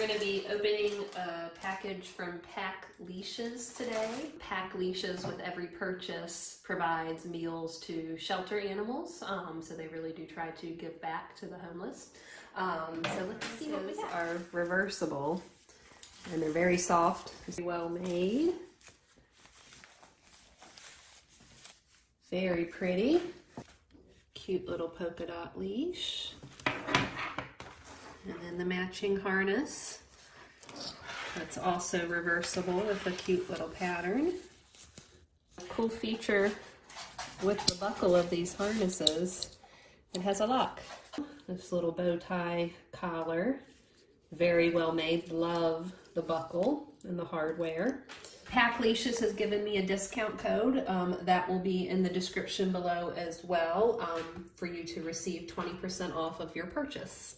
going to be opening a package from Pack Leashes today. Pack Leashes with every purchase provides meals to shelter animals, um, so they really do try to give back to the homeless. Um, so let's see what we got. are reversible and they're very soft, well made. Very pretty. Cute little polka dot leash. The matching harness. That's also reversible with a cute little pattern. A cool feature with the buckle of these harnesses, it has a lock. This little bow tie collar, very well made. Love the buckle and the hardware. Pack Leashes has given me a discount code um, that will be in the description below as well um, for you to receive 20% off of your purchase.